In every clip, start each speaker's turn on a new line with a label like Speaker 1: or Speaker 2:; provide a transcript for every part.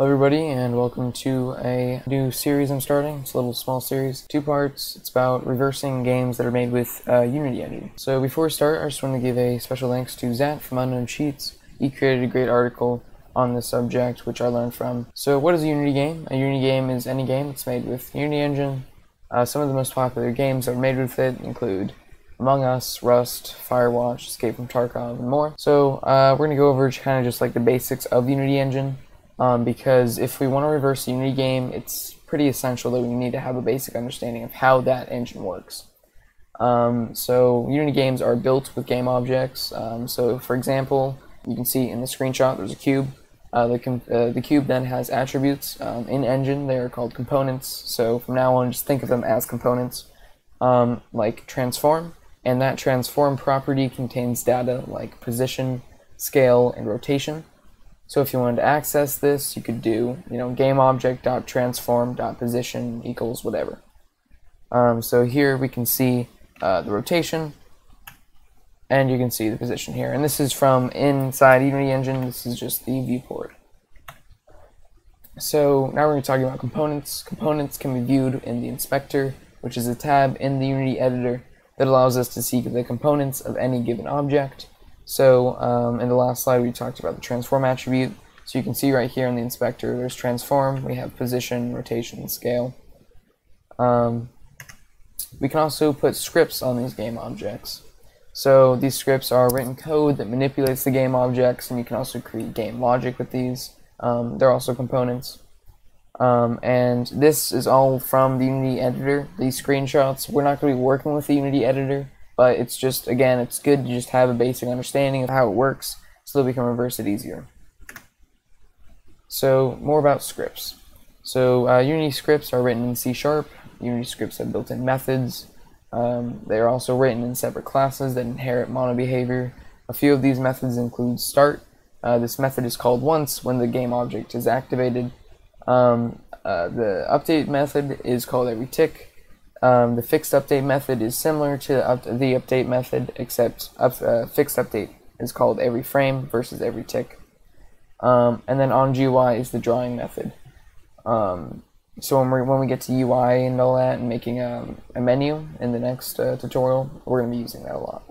Speaker 1: Hello everybody and welcome to a new series I'm starting. It's a little small series, two parts. It's about reversing games that are made with uh, Unity Engine. So before we start, I just want to give a special thanks to Zat from Unknown Cheats. He created a great article on this subject, which I learned from. So what is a Unity game? A Unity game is any game that's made with Unity Engine. Uh, some of the most popular games that are made with it include Among Us, Rust, Firewatch, Escape from Tarkov, and more. So uh, we're going to go over kind of just like the basics of Unity Engine um, because if we want to reverse the Unity game, it's pretty essential that we need to have a basic understanding of how that engine works. Um, so Unity games are built with game objects. Um, so for example, you can see in the screenshot there's a cube. Uh, the, uh, the cube then has attributes um, in Engine. They are called components. So from now on, just think of them as components, um, like transform. And that transform property contains data like position, scale, and rotation. So if you wanted to access this, you could do, you know, gameObject.transform.position equals whatever. Um, so here we can see uh, the rotation, and you can see the position here. And this is from inside Unity Engine. This is just the viewport. So now we're going to talk about components. Components can be viewed in the inspector, which is a tab in the Unity editor that allows us to see the components of any given object. So um, in the last slide, we talked about the transform attribute. So you can see right here in the inspector, there's transform. We have position, rotation, scale. Um, we can also put scripts on these game objects. So these scripts are written code that manipulates the game objects, and you can also create game logic with these. Um, they're also components. Um, and this is all from the Unity editor, these screenshots. We're not going to be working with the Unity editor but it's just again it's good to just have a basic understanding of how it works so that we can reverse it easier. So more about scripts. So uh, unity scripts are written in c sharp. Unity scripts have built-in methods. Um, they are also written in separate classes that inherit mono behavior. A few of these methods include start. Uh, this method is called once when the game object is activated. Um, uh, the update method is called every tick um, the fixed update method is similar to up the update method, except up, uh, fixed update is called every frame versus every tick. Um, and then on GUI is the drawing method. Um, so when, we when we get to UI and all that and making a, a menu in the next uh, tutorial, we're going to be using that a lot.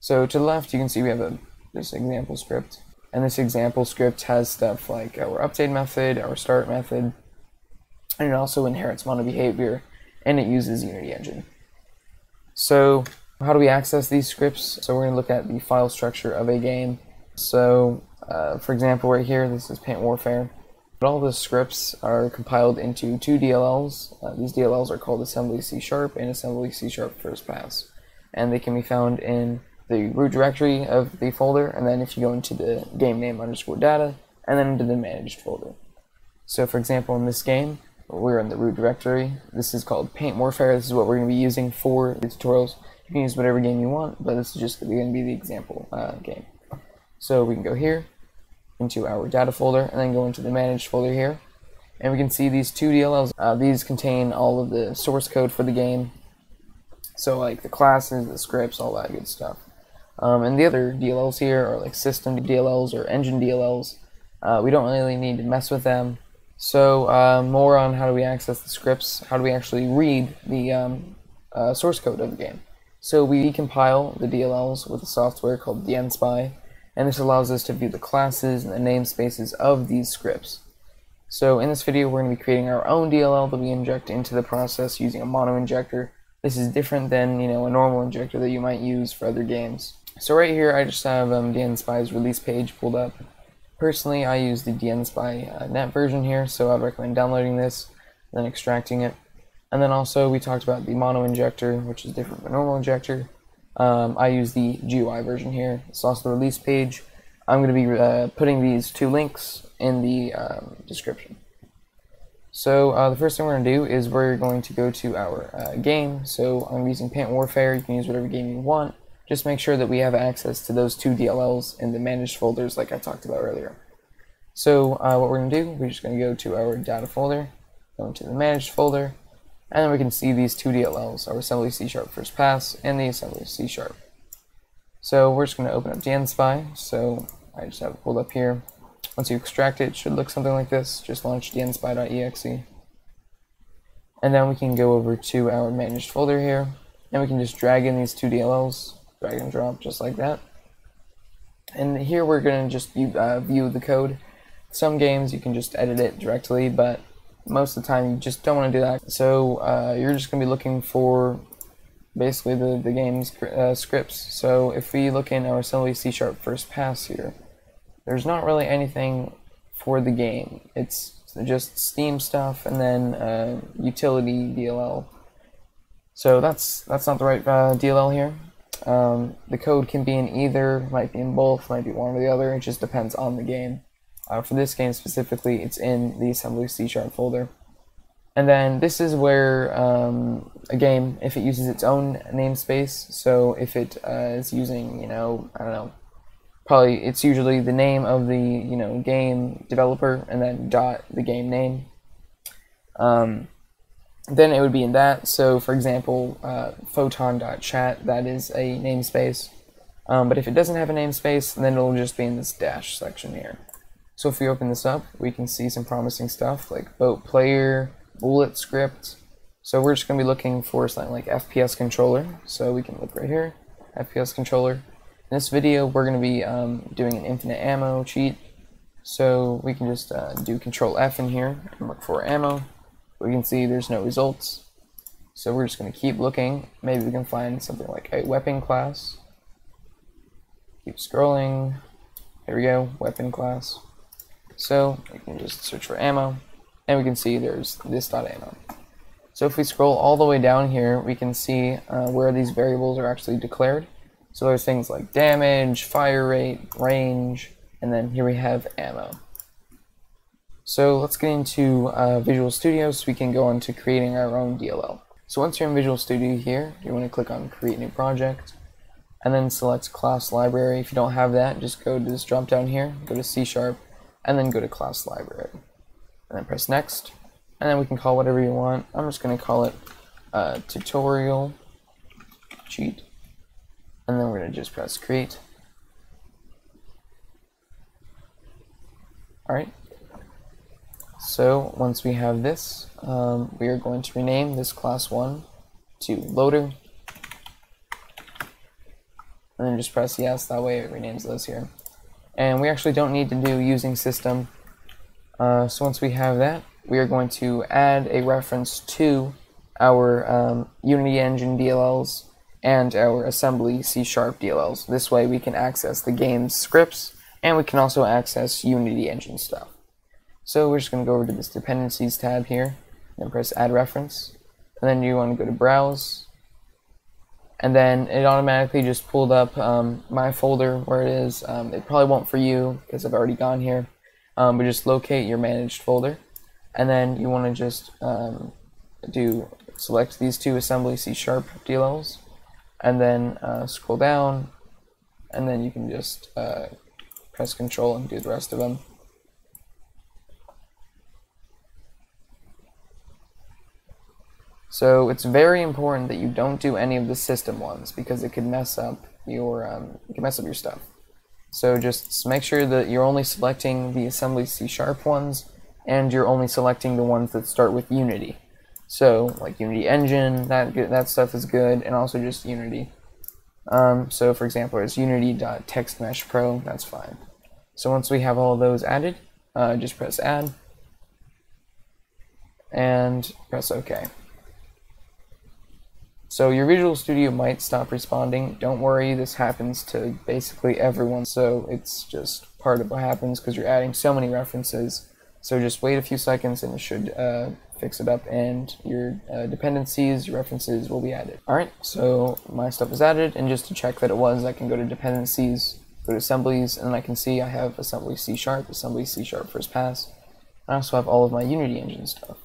Speaker 1: So to the left, you can see we have a, this example script. And this example script has stuff like our update method, our start method, and it also inherits mono behavior and it uses Unity Engine. So how do we access these scripts? So we're going to look at the file structure of a game. So uh, for example, right here, this is Paint Warfare. But all the scripts are compiled into two DLLs. Uh, these DLLs are called Assembly C Sharp and Assembly C Sharp First Pass. And they can be found in the root directory of the folder, and then if you go into the game name underscore data, and then into the managed folder. So for example, in this game, we're in the root directory. This is called Paint Warfare. This is what we're going to be using for the tutorials. You can use whatever game you want, but this is just going to be the example uh, game. So we can go here into our data folder and then go into the managed folder here. And we can see these two DLLs. Uh, these contain all of the source code for the game. So like the classes, the scripts, all that good stuff. Um, and the other DLLs here are like system DLLs or engine DLLs. Uh, we don't really need to mess with them. So uh, more on how do we access the scripts, how do we actually read the um, uh, source code of the game. So we compile the DLLs with a software called dnspy, and this allows us to view the classes and the namespaces of these scripts. So in this video, we're going to be creating our own DLL that we inject into the process using a mono injector. This is different than you know a normal injector that you might use for other games. So right here, I just have um, dnspy's release page pulled up. Personally, I use the dnspy uh, net version here, so I'd recommend downloading this, then extracting it. And then also, we talked about the mono injector, which is different from a normal injector. Um, I use the GUI version here. It's also the release page. I'm going to be uh, putting these two links in the um, description. So uh, the first thing we're going to do is we're going to go to our uh, game. So I'm using Paint Warfare. You can use whatever game you want just make sure that we have access to those two DLLs in the managed folders like I talked about earlier. So uh, what we're going to do, we're just going to go to our data folder, go into the managed folder, and then we can see these two DLLs, our assembly C Sharp first pass and the assembly C Sharp. So we're just going to open up dnspy, so I just have it pulled up here. Once you extract it, it should look something like this. Just launch dnspy.exe. And then we can go over to our managed folder here, and we can just drag in these two DLLs, drag and drop just like that. And here we're going to just view, uh, view the code. Some games you can just edit it directly, but most of the time you just don't want to do that. So uh, you're just going to be looking for basically the, the game's uh, scripts. So if we look in our assembly C sharp first pass here, there's not really anything for the game. It's just Steam stuff and then uh, utility DLL. So that's that's not the right uh, DLL here. Um, the code can be in either, might be in both, might be one or the other. It just depends on the game. Uh, for this game specifically, it's in the assembly C sharp folder. And then this is where um, a game, if it uses its own namespace, so if it uh, is using, you know, I don't know, probably it's usually the name of the you know game developer and then dot the game name. Um, then it would be in that. So for example, uh, photon.chat that is a namespace. Um, but if it doesn't have a namespace, then it'll just be in this dash section here. So if we open this up, we can see some promising stuff like boat player, bullet script. So we're just going to be looking for something like FPS controller. So we can look right here, FPS controller. In this video, we're going to be um, doing an infinite ammo cheat. So we can just uh, do Control F in here and look for ammo. We can see there's no results. So we're just going to keep looking. Maybe we can find something like a weapon class. Keep scrolling. Here we go, weapon class. So we can just search for ammo, and we can see there's this dot ammo. So if we scroll all the way down here, we can see uh, where these variables are actually declared. So there's things like damage, fire rate, range, and then here we have ammo. So let's get into uh, Visual Studio so we can go on to creating our own DLL. So once you're in Visual Studio here, you want to click on Create New Project, and then select Class Library. If you don't have that, just go to this drop down here, go to C Sharp, and then go to Class Library. And then press Next, and then we can call whatever you want. I'm just going to call it uh, Tutorial Cheat and then we're going to just press create. Alright, so once we have this, um, we are going to rename this class 1 to loader. And then just press yes, that way it renames those here. And we actually don't need to do using system. Uh, so once we have that, we are going to add a reference to our um, Unity Engine DLLs and our assembly C-sharp DLLs. This way we can access the game's scripts and we can also access Unity engine stuff. So we're just going to go over to this dependencies tab here and press add reference and then you want to go to browse. And then it automatically just pulled up um, my folder where it is. Um, it probably won't for you because I've already gone here. Um, but just locate your managed folder. And then you want to just um, do select these two assembly C sharp DLLs and then uh, scroll down, and then you can just uh, press Control and do the rest of them. So it's very important that you don't do any of the system ones because it could mess up your um, can mess up your stuff. So just make sure that you're only selecting the assembly C sharp ones and you're only selecting the ones that start with Unity. So like Unity Engine, that that stuff is good, and also just Unity. Um, so for example, it's Unity.TextMeshPro, that's fine. So once we have all those added, uh, just press Add, and press OK. So your Visual Studio might stop responding. Don't worry, this happens to basically everyone, so it's just part of what happens because you're adding so many references. So just wait a few seconds and it should uh, fix it up and your uh, dependencies, your references will be added. Alright, so my stuff is added and just to check that it was, I can go to dependencies, go to assemblies, and I can see I have assembly C sharp, assembly C sharp first pass. I also have all of my Unity engine stuff.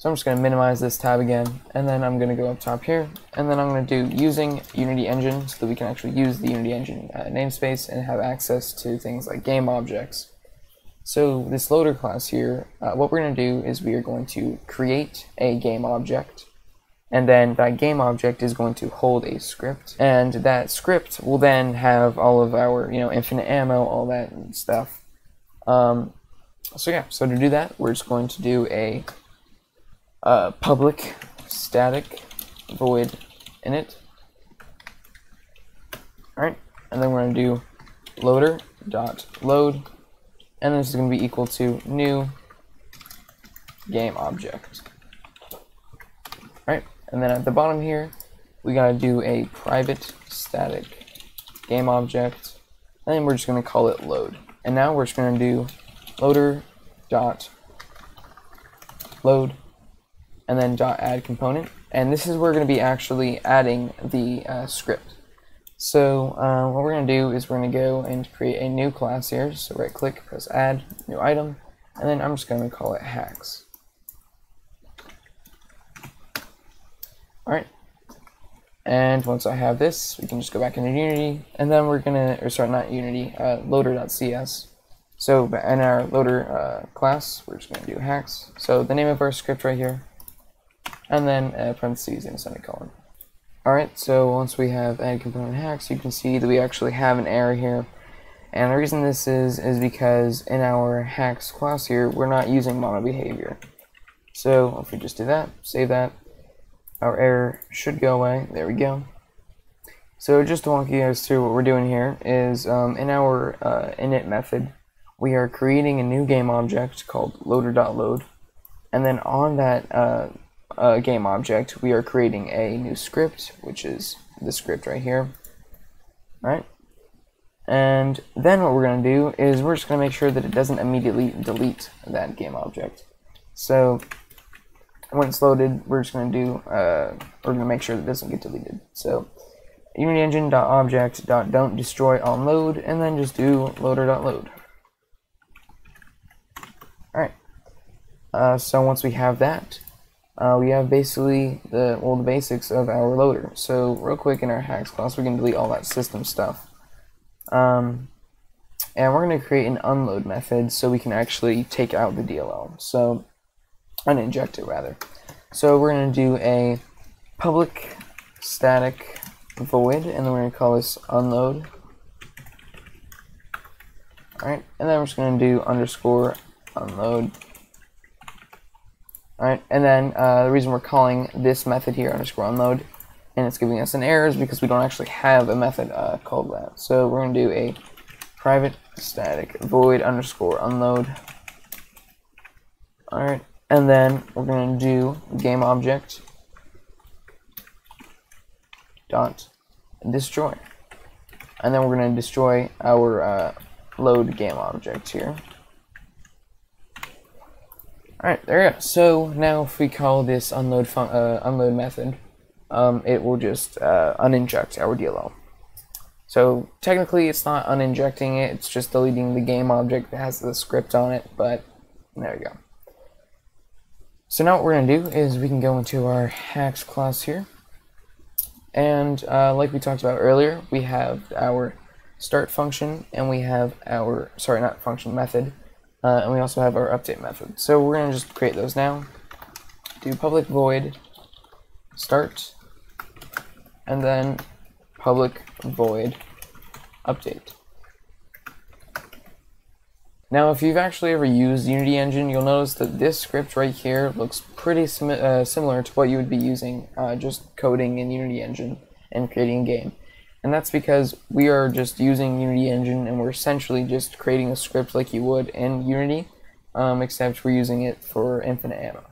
Speaker 1: So I'm just going to minimize this tab again, and then I'm going to go up top here, and then I'm going to do using Unity Engine so that we can actually use the Unity Engine uh, namespace and have access to things like game objects so this loader class here, uh, what we're going to do is we are going to create a game object, and then that game object is going to hold a script, and that script will then have all of our, you know, infinite ammo, all that stuff. Um, so yeah, so to do that, we're just going to do a uh, public static void init. Alright, and then we're going to do loader dot load, and this is going to be equal to new game object. Alright, and then at the bottom here, we got to do a private static game object, and then we're just going to call it load. And now we're just going to do loader dot load and then add component. And this is where we're going to be actually adding the uh, script. So uh, what we're going to do is we're going to go and create a new class here. So right click press add new item and then I'm just going to call it hacks. Alright. And once I have this we can just go back into Unity and then we're gonna or sorry not Unity uh, loader.cs so in our loader uh, class, we're just going to do hacks. So the name of our script right here, and then uh, parentheses and a semicolon. Alright, so once we have add component hacks, you can see that we actually have an error here. And the reason this is, is because in our hacks class here, we're not using mono behavior. So if we just do that, save that, our error should go away. There we go. So just to walk you guys through what we're doing here is um, in our uh, init method, we are creating a new game object called loader.load. And then on that uh, uh, game object, we are creating a new script, which is the script right here. Right? And then what we're going to do is we're just going to make sure that it doesn't immediately delete that game object. So when it's loaded, we're just going to do, uh, we're going to make sure that it doesn't get deleted. So unityengine.object.don't destroy on load, and then just do loader.load. Alright. Uh, so once we have that, uh, we have basically the well the basics of our loader. So real quick in our hacks class, we can delete all that system stuff. Um, and we're going to create an unload method so we can actually take out the DLL. So uninject it rather. So we're going to do a public static void, and then we're going to call this unload. Alright, and then we're just going to do underscore unload. Alright, and then uh, the reason we're calling this method here underscore unload and it's giving us an error is because we don't actually have a method uh, called that. So we're going to do a private static void underscore unload. Alright, and then we're going to do game object dot destroy. And then we're going to destroy our uh, load game object here. Alright, there we go. So now if we call this unload uh, unload method, um, it will just uh, uninject our DLL. So technically it's not uninjecting it, it's just deleting the game object that has the script on it, but there we go. So now what we're going to do is we can go into our hacks class here. And uh, like we talked about earlier, we have our start function and we have our, sorry, not function, method, uh, and we also have our update method. So we're going to just create those now. Do public void start, and then public void update. Now, if you've actually ever used Unity Engine, you'll notice that this script right here looks pretty sim uh, similar to what you would be using uh, just coding in Unity Engine and creating a game. And that's because we are just using Unity Engine and we're essentially just creating a script like you would in Unity, um, except we're using it for infinite ammo.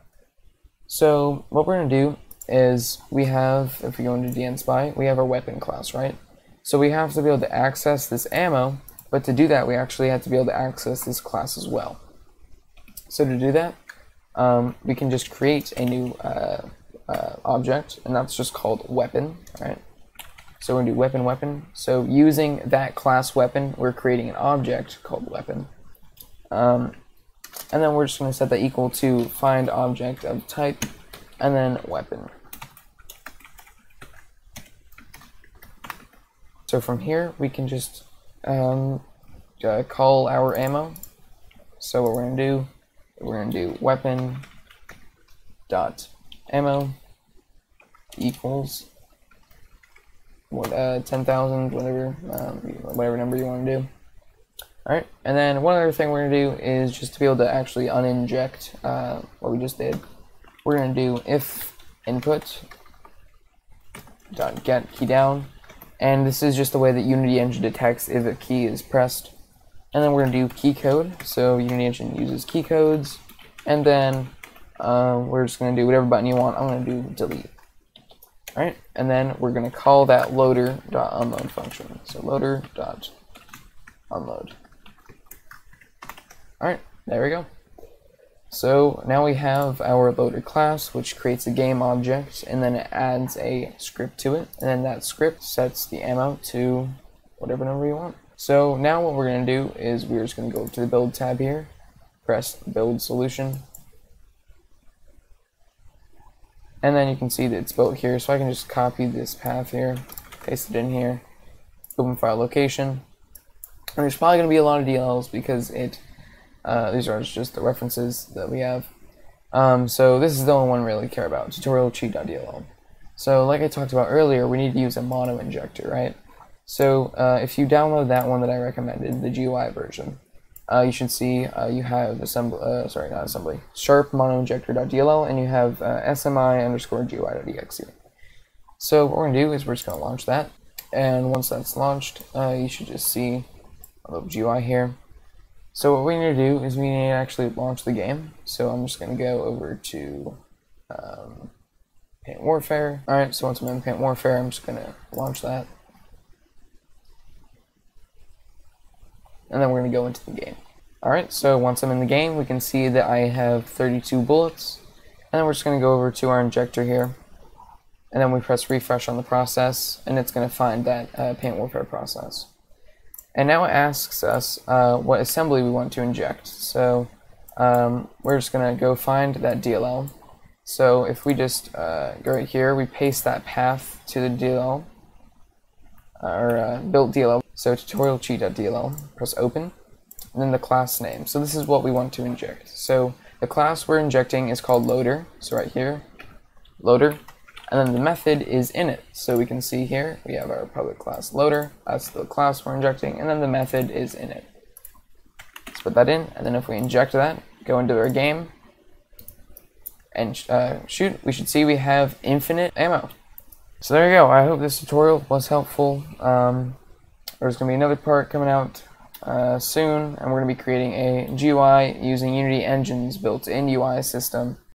Speaker 1: So what we're going to do is we have, if we go into dnspy, we have our weapon class, right? So we have to be able to access this ammo, but to do that we actually have to be able to access this class as well. So to do that, um, we can just create a new uh, uh, object, and that's just called weapon, right? So we're going to do weapon, weapon. So using that class weapon, we're creating an object called weapon. Um, and then we're just going to set that equal to find object of type, and then weapon. So from here, we can just um, uh, call our ammo. So what we're going to do, we're going to do weapon dot ammo equals what uh, 10,000, whatever, um, whatever number you want to do. Alright, and then one other thing we're going to do is just to be able to actually uninject uh, what we just did, we're going to do if input dot get key down, and this is just the way that Unity Engine detects if a key is pressed. And then we're going to do key code, so Unity Engine uses key codes, and then uh, we're just going to do whatever button you want. I'm going to do delete. Alright, and then we're going to call that loader.unload function. So loader.unload. Alright, there we go. So now we have our loader class, which creates a game object, and then it adds a script to it, and then that script sets the ammo to whatever number you want. So now what we're going to do is we're just going to go to the build tab here, press build solution, and then you can see that it's built here, so I can just copy this path here, paste it in here, open file location, and there's probably going to be a lot of DLLs because it uh, these are just the references that we have. Um, so this is the only one we really care about, tutorial cheat.dll. So like I talked about earlier, we need to use a mono injector, right? So uh, if you download that one that I recommended, the GUI version, uh, you should see uh, you have assembly, uh, sorry, not assembly, sharp mono injector.dll, and you have uh, smi underscore GUI.exe. So what we're going to do is we're just going to launch that. And once that's launched, you should just see a little GUI here. So what we need to do is we need to actually launch the game. So I'm just going to go over to um, Paint Warfare. Alright, so once I'm in Paint Warfare, I'm just going to launch that. Go into the game. Alright, so once I'm in the game, we can see that I have 32 bullets. And then we're just going to go over to our injector here. And then we press refresh on the process, and it's going to find that uh, Paint Warfare process. And now it asks us uh, what assembly we want to inject. So um, we're just going to go find that DLL. So if we just uh, go right here, we paste that path to the DLL, or uh, built DLL. So tutorial cheat.dll, press open, and then the class name. So this is what we want to inject. So the class we're injecting is called loader. So right here, loader. And then the method is init. So we can see here, we have our public class loader. That's the class we're injecting. And then the method is init. Let's put that in. And then if we inject that, go into our game, and uh, shoot, we should see we have infinite ammo. So there you go. I hope this tutorial was helpful. Um, there's going to be another part coming out uh, soon, and we're going to be creating a GUI using Unity Engine's built-in UI system